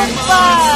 Bye.